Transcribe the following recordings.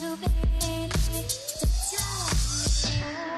you, baby. The.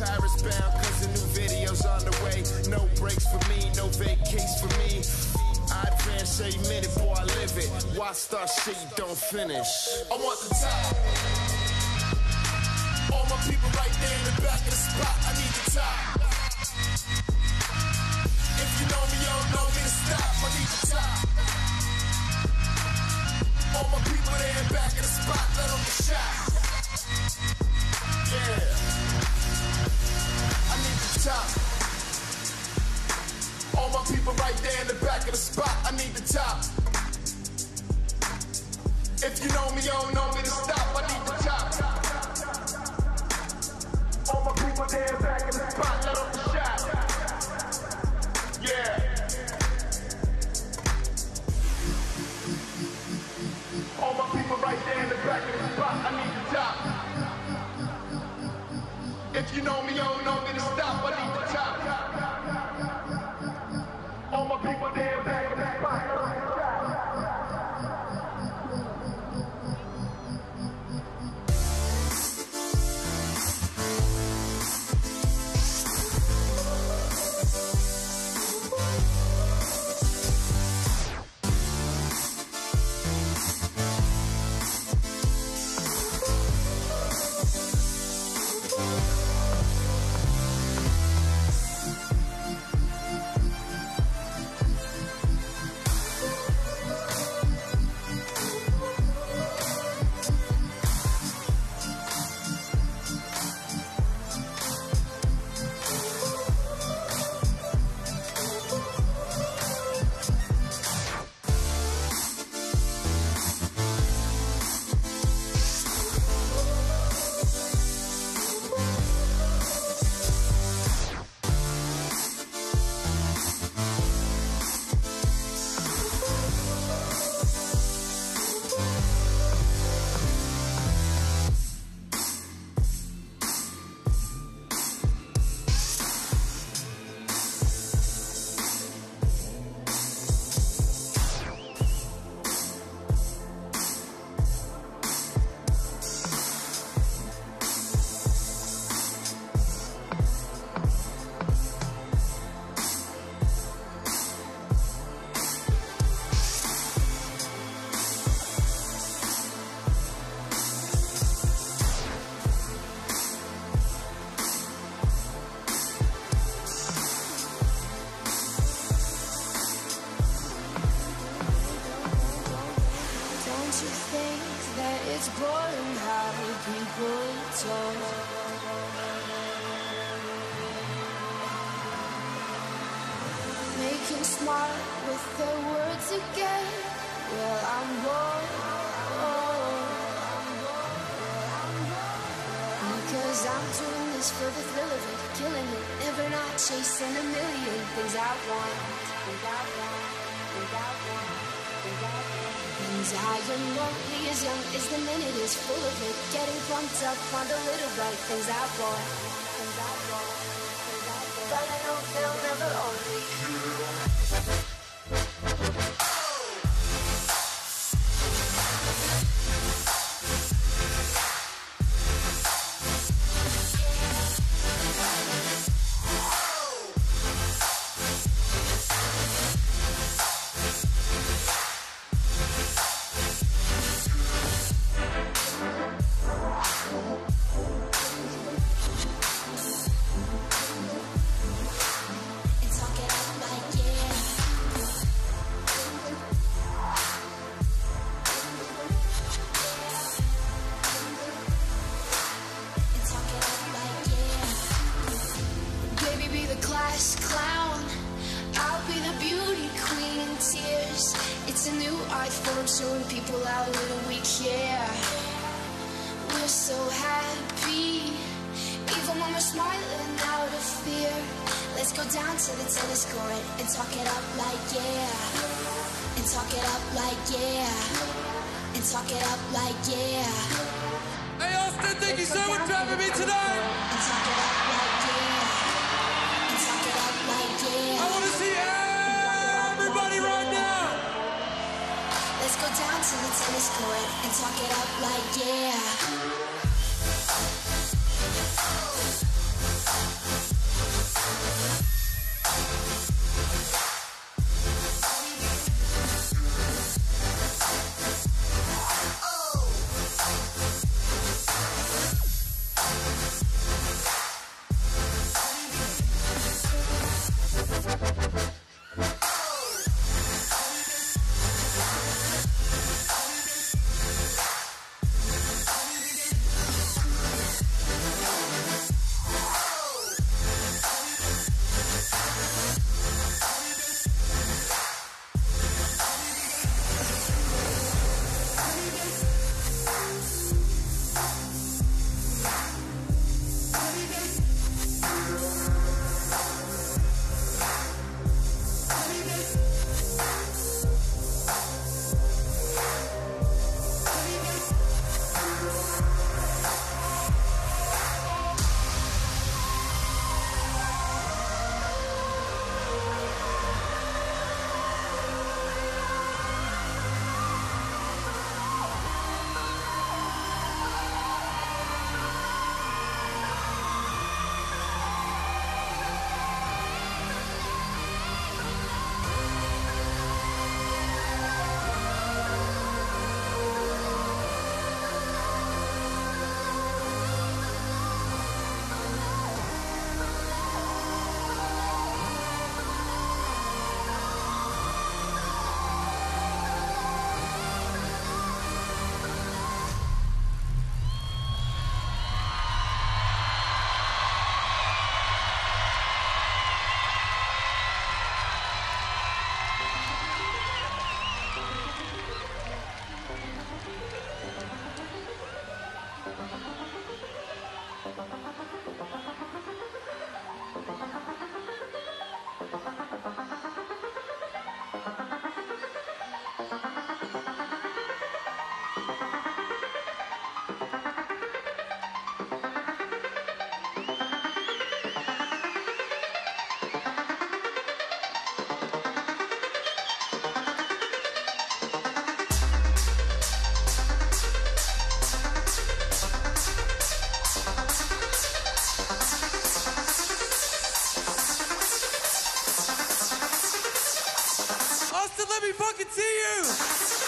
Paris bound cause the new video's on the way. No breaks for me, no vacays for me. I advance every minute, boy, I live it. Why start shit don't finish? I want the top. All my people right there in the back of the spot. I need If you know me, you don't know me to stop. I need the top. All my people there back in the spot, let them shot. Yeah. All my people right there in the back of the spot, I need the top. If you know me, you don't know boring how people talk? Making smart with their words again. Well, I'm bored. Because I'm doing this for the thrill of it, killing it, never not chasing a million things I want. Things I want. Things I want. Want. And I as young as the minute is full of it. Getting pumped up on the little bright things I want. But I know they'll never own me. Smiling out of fear. Let's go down to the tennis court and talk it up like yeah. And talk it up like yeah. And talk it up like yeah. Hey Austin, thank you so much for having me tonight. And talk it up like yeah. And talk it up like I want to see everybody right now. Let's go down to the tennis court and talk it up like yeah. Let me fucking see you.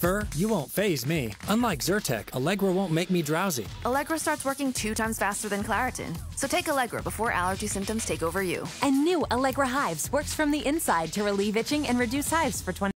Fur, you won't phase me. Unlike Zyrtec, Allegra won't make me drowsy. Allegra starts working two times faster than Claritin. So take Allegra before allergy symptoms take over you. And new Allegra Hives works from the inside to relieve itching and reduce hives for 20.